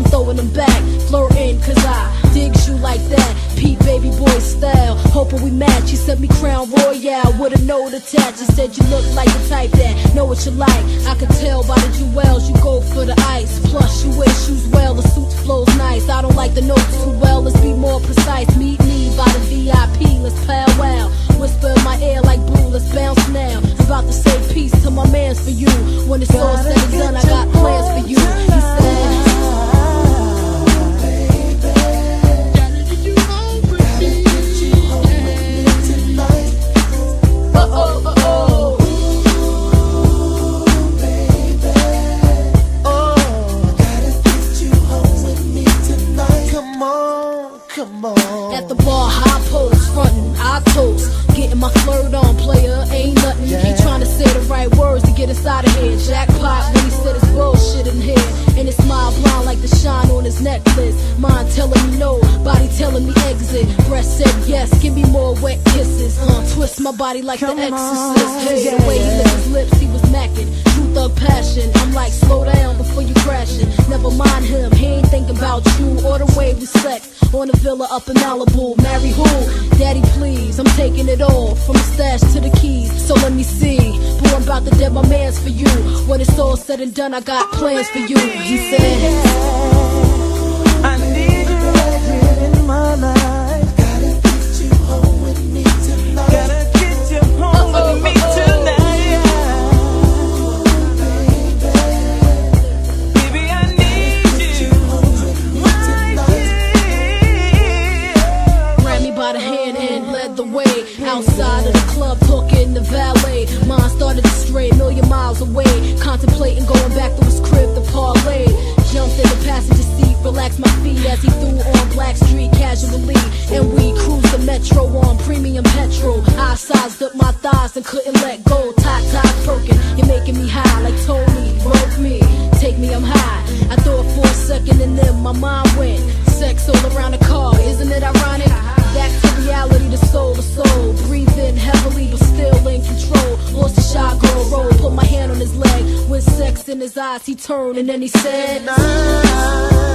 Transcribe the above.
I'm throwing them back. Flirting, cause I digs you like that. Pete baby boy style, hoping we match. He sent me Crown Royal with a note attached. He said you look like the type that know what you like. I could tell by the jewels you go for the ice. Plus you wear shoes well, the suit flows nice. I don't like the notes too well, let's be more precise. Meet me by the VIP, let's powwow. Whisper in my ear like blue, let's bounce now. I'm about to say peace to my mans for you. When it's all said and done, I got me. Breast said yes, give me more wet kisses. Uh, twist my body like the Come on, exorcist. Hey, yeah. the way he licked his lips, he was macking. True thug passion. I'm like, slow down before you crashing. Never mind him, he ain't thinking about you or the way we sex. On a villa up in Malibu. Marry who? Daddy, please. I'm taking it all from the stash to the keys. So let me see. Boy, I'm about to dead my mans for you. When it's all said and done, I got plans for you. He said. Outside of the club, talking the valet. Mine started to stray million miles away, contemplating going back to his crib to parlay. Jumped in the passenger seat, relaxed my feet as he threw on Blackstreet casually, and we cruised the metro on premium petrol. I sized up my thighs and couldn't let go. Tot tot perking, you're making me high like Tony broke me. Take me, I'm high. I thought for a second and then my mind went. Sex all around the car, isn't it ironic? Back to reality, the soul to soul. Breathe in heavily, but still in control. Lost the shot, girl roll. Put my hand on his leg. With sex in his eyes, he turned and then he said, Come